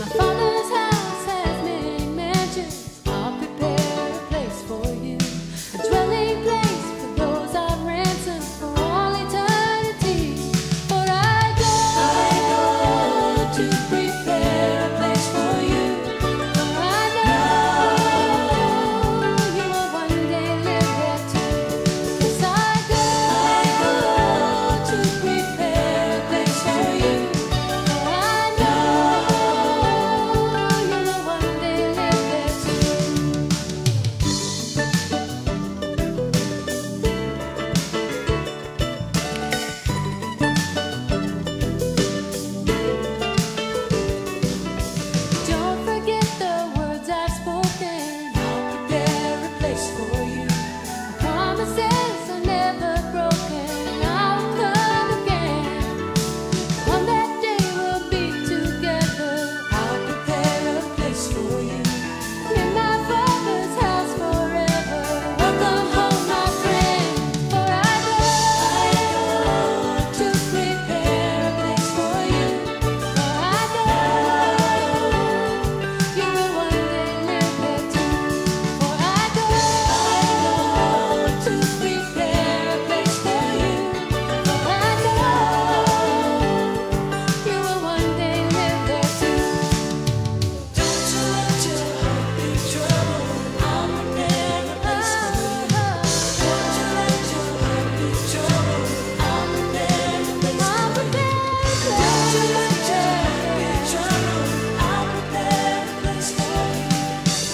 my phone.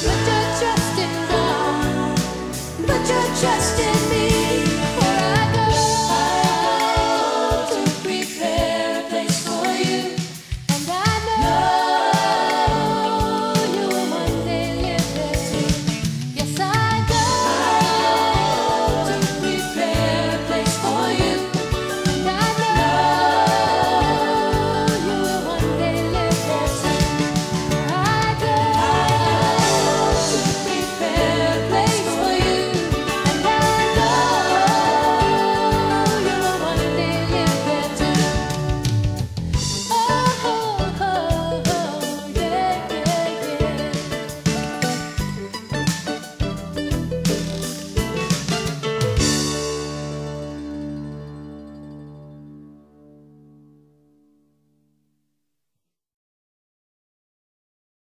Just